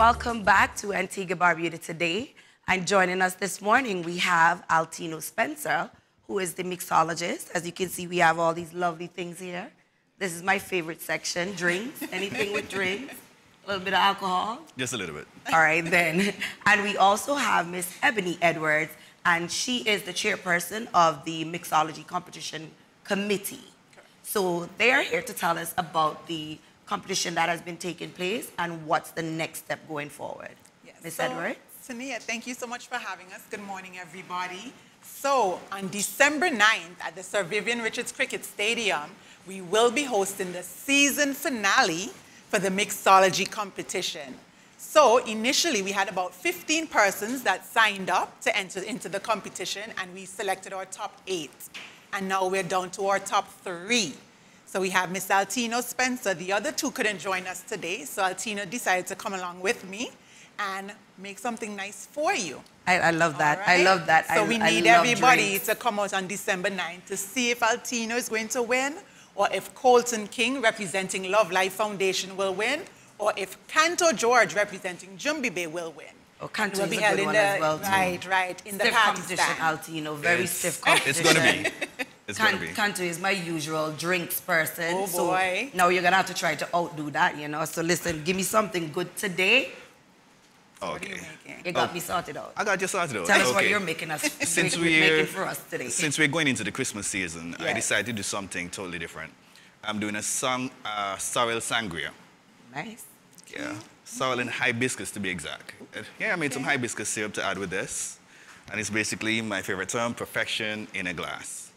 Welcome back to Antigua Barbuda today. And joining us this morning, we have Altino Spencer, who is the mixologist. As you can see, we have all these lovely things here. This is my favorite section, drinks, anything with drinks, a little bit of alcohol. Just a little bit. All right, then. And we also have Miss Ebony Edwards, and she is the chairperson of the Mixology Competition Committee. So they are here to tell us about the competition that has been taking place and what's the next step going forward. Yes. Miss So, Edwards? Tania, thank you so much for having us. Good morning, everybody. So, on December 9th at the Sir Vivian Richards Cricket Stadium, we will be hosting the season finale for the mixology competition. So, initially, we had about 15 persons that signed up to enter into the competition, and we selected our top eight. And now we're down to our top three. So we have Miss Altino Spencer. The other two couldn't join us today, so Altino decided to come along with me and make something nice for you. I, I love that. All I love that. So I, we need everybody drinks. to come out on December 9th to see if Altino is going to win, or if Colton King, representing Love Life Foundation, will win, or if Canto George, representing Jumby Bay, will win. Oh, Canto will be a held in one the, as well, too. Right, right, in the stiff party competition. Altino. Very It's- stiff It's competition. gonna be. It's gonna be. Canto is my usual drinks person. Oh, so boy. now you're gonna have to try to outdo that, you know. So listen, give me something good today. What are you Okay. making? You got Oh. me sorted out. I got you sorted out. Tell us what Okay. you're making us Since make- we're making for us today. Since we're going into the Christmas season, I Yes. decided to do something totally different. I'm doing a sang, uh, sorrel sangria. nice. Yeah, sorrel and hibiscus to be exact. Uh, Yeah, I made some hibiscus syrup to add with this, and it's basically my favorite term: perfection in a glass.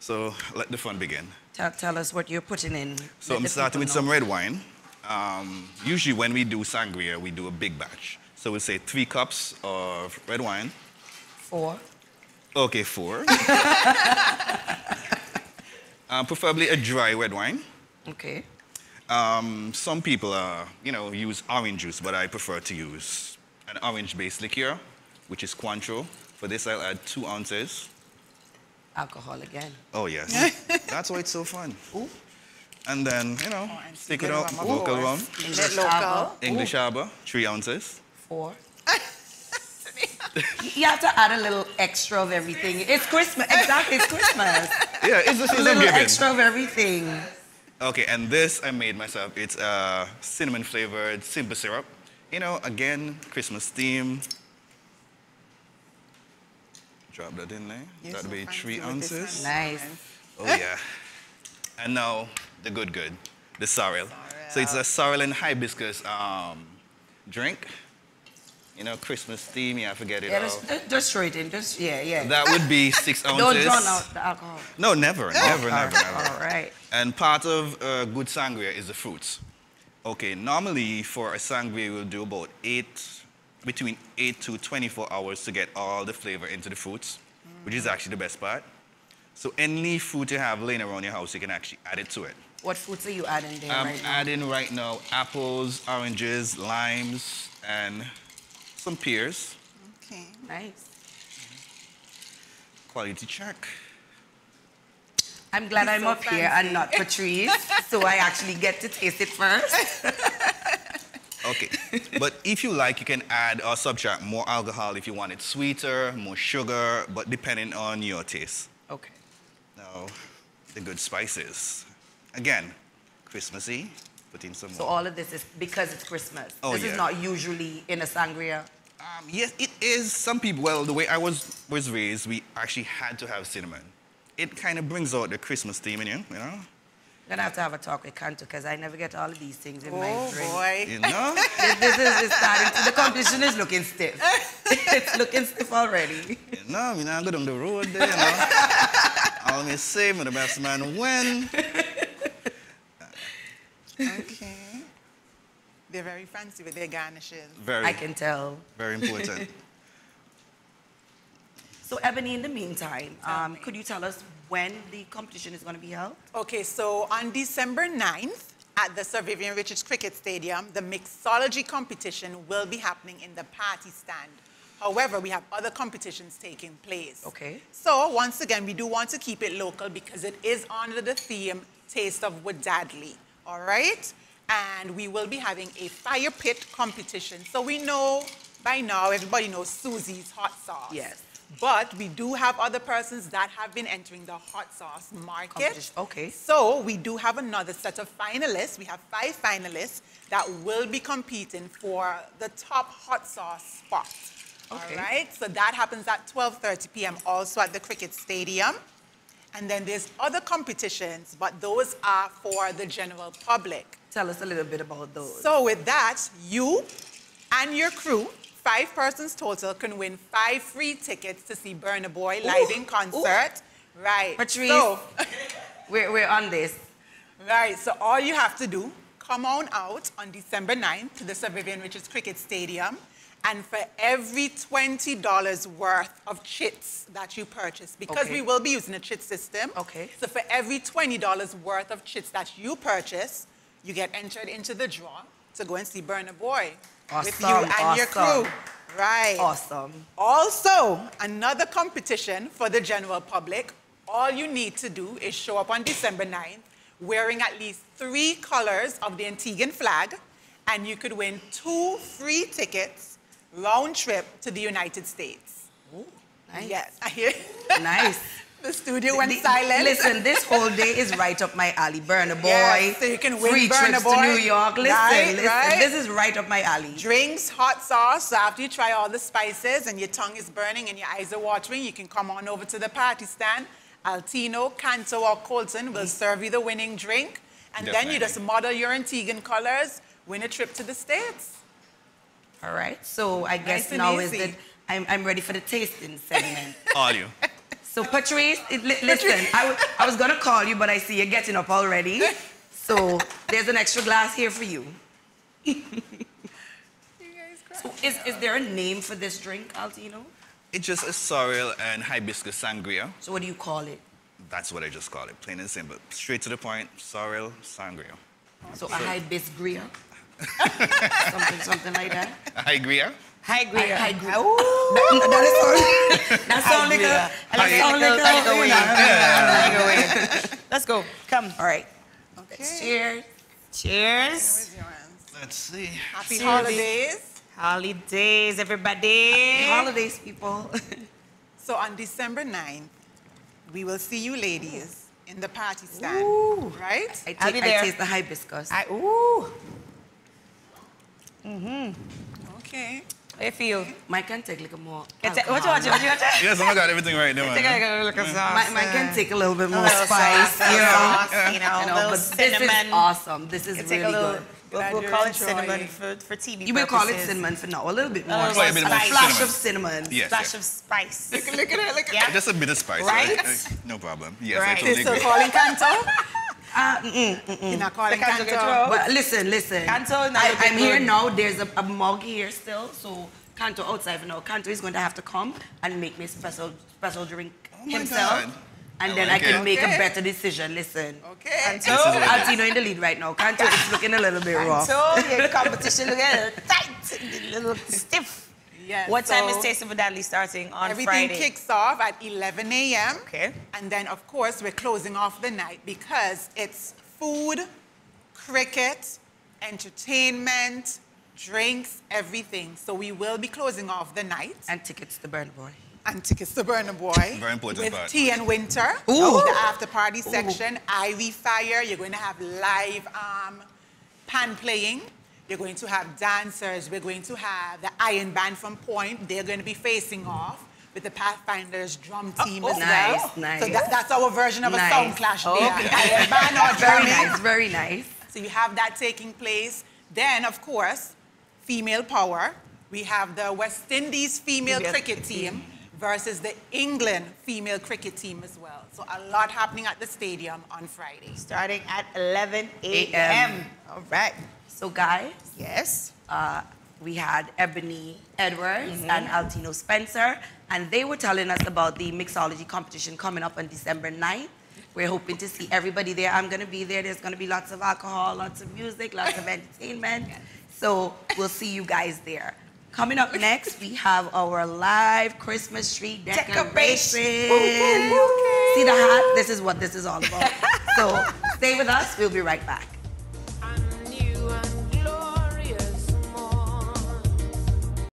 So let the fun begin. Tell, tell us what you're putting in. So Let I'm starting with people some red wine. Um, usually when we do sangria, we do a big batch. So we'll say three cups of red wine. Four. Okay, four. um, preferably a dry red wine. Okay. Um, some people, uh, you know, use orange juice, but I prefer to use an orange-based liqueur, which is Cointreau. For this, I'll add two ounces. Alcohol again. Oh yes, that's why it's so fun. Ooh. And then, you know, Oh, and stick it good out, local course. rum, English local. English Harbour, three ounces. Four. you have to add a little extra of everything. It's Christmas. Exactly, it's Christmas. Yeah, it's a a little giving. extra of everything. Okay, and this I made myself. It's uh, cinnamon flavored simple syrup. You know, again, Christmas theme. Drop that in there. You're That'll so be three ounces. Nice. Oh yeah. And now the good good, the sorrel. So it's a sorrel and hibiscus um, drink. You know, Christmas theme. Yeah, I forget it Yeah, all. just, just throw it in. Just yeah, yeah. That would be six ounces. Don't drown out the alcohol. No, never, never, never, never. All right. And part of uh, good sangria is the fruits. Okay, normally for a sangria, we'll do about eight, between eight to 24 hours to get all the flavor into the fruits, which is actually the best part. So any fruit you have laying around your house, you can actually add it to it. What fruits are you adding there I'm right now? adding right now apples, oranges, limes, and some pears. Okay. Nice. Quality check. I'm glad He's I'm so up here and not Patrice, so I actually get to taste it first. Okay. but if you like, you can add or subtract more alcohol if you want it sweeter, more sugar, but depending on your taste. Okay. Now, the good spices. Again, Christmassy. Put in some So more. all of this is because it's Christmas. Oh, this yeah. is not usually in a sangria. Um, yes, it is. Some people, well, the way I was, was raised, we actually had to have cinnamon. It kind of brings out the Christmas theme in you, you know? I'm gonna have to have a talk with Canto because I never get all of these things in my Oh drink. boy. You know? This, this is is starting. To, the competition is looking stiff. it's looking stiff already. you know, you know, I go down the road there, you know? All me say, me the best man win. Okay. They're very fancy with their garnishes. Very, I can tell. very important. So Ebony, in the meantime, um, could you tell us when the competition is going to be held? Okay, so on December 9th at the Sir Vivian Richards Cricket Stadium, the mixology competition will be happening in the party stand. However, we have other competitions taking place. Okay. So once again, we do want to keep it local because it is under the theme Taste of Wadadli. All right? and we will be having a fire pit competition. So we know by now, everybody knows Susie's hot sauce. Yes. But we do have other persons that have been entering the hot sauce market. Okay. So we do have another set of finalists. We have five finalists that will be competing for the top hot sauce spot. Okay. All right. So that happens at 12:30 p.m. also at the Cricket Stadium. And then there's other competitions, but those are for the general public. Tell us a little bit about those. So with that, you and your crew, five persons total, can win five free tickets to see Burna Boy live Ooh, in concert. Right. Patrice. So, we're, we're on this. right. So all you have to do, come on out on December 9th to the Sir Vivian Richards Cricket Stadium. And for every $20 worth of chits that you purchase, because Okay. we will be using a chit system. Okay. So for every $20 worth of chits that you purchase, you get entered into the draw to go and see Burna Boy with you Awesome, and your crew. Right. Awesome. Also, another competition for the general public. All you need to do is show up on December 9th wearing at least three colors of the Antiguan flag, and you could win two free tickets round trip to the United States. Nice. Yes, I hear. Nice. The studio went The- silent. Listen, this whole day is right up my alley. Burna Boy. Yes, so you can win Free Burna trips Boy. to New York. Listen, Right, listen. right. This is right up my alley. drinks, hot sauce. So after you try all the spices and your tongue is burning and your eyes are watering, you can come on over to the party stand. Altino, Canto, or Colton will mm-hmm. serve you the winning drink. And then you just model your Antiguan colors, win a trip to the States. All right. So I guess Nice and now is easy. that I'm, I'm ready for the tasting segment. All you. So Patrice, it- li- listen, I I was gonna call you, but I see you're getting up already. So there's an extra glass here for you. So is, is there a name for this drink, Altino? It's just a sorrel and hibiscus sangria. So what do you call it? That's what I just call it, plain and simple. Straight to the point, sorrel sangria. So a hibiscus something, something like that. A hygria? Hi, Greer. Hi- hi- Ooh. That, that is that sound like a, Hygria. that sound like a, I go you away. know. I go away. Let's go. Come. All right. Cheers. Cheers. Let's see. Happy Seriously. holidays. Holidays, everybody. Holidays, people. So on December 9th, we will see you ladies in the party stand. Ooh. Right? I, I'll take, be I taste the hibiscus. I, ooh. Mm-hmm. Okay. How you feel? Mine can take like a more. Get it- What you want? What you want? Yes, oh I got everything right there, Take a man. look at Mine, mine can take a little bit more little spice, sauce, you know. sauce, you know, You know, little but this is cinnamon. awesome. This is You really little. good. We'll, we'll you're call it cinnamon for, for TV You will call it cinnamon for now, a little bit more. little a bit more flash cinnamon. of cinnamon. Yes, Splash yes. of spice. Look at it, look at Yeah. Just a bit of spice. Right? No problem. Yes, Right. I totally So agree. calling Canto? Uh, mm, mm. You're not calling The Canto get Canto? through? But listen, listen. Canto, I, I'm here now. There's a, a mug here still, so Canto outside now. Canto is going to have to come and make me a special special drink Oh my himself, God. and I then like I can it. make a better decision. Listen. Okay. Canto. This is what it is. Altino in the lead right now. Canto is looking a little bit rough. So, your competition look a little tight, a little stiff. Yes, What time is so Taste of Dadley starting on Everything Friday? Everything kicks off at 11 a.m. Okay. And then, of course, we're closing off the night because it's food, cricket, entertainment, drinks, everything. So we will be closing off the night. And tickets to Burna Boy. and tickets to Burna Boy. Very important With part. tea and winter. Ooh. The after party section. Ivy Fire. You're going to have live um, pan playing. You're going to have dancers. We're going to have the Iron Band from Point. They're going to be facing off with the Pathfinders drum uh, team oh, as nice, well. nice. So that, that's our version of a Nice. sound clash there. Okay. Iron Band or Very nice, very nice. So you have that taking place. Then, of course, female power. We have the West Indies female Female cricket team versus the England female cricket team as well. So a lot happening at the stadium on Friday. Starting at 11 A.M.. a.m. All right. So guys, Yes. uh, we had Ebony Edwards Mm-hmm. and Altino Spencer, and they were telling us about the mixology competition coming up on December 9th. We're hoping to see everybody there. I'm going to be there. There's going to be lots of alcohol, lots of music, lots of entertainment. So we'll see you guys there. Coming up next, we have our live Christmas tree decoration. Decoration. See the hat? This is what this is all about. so stay with us. We'll be right back.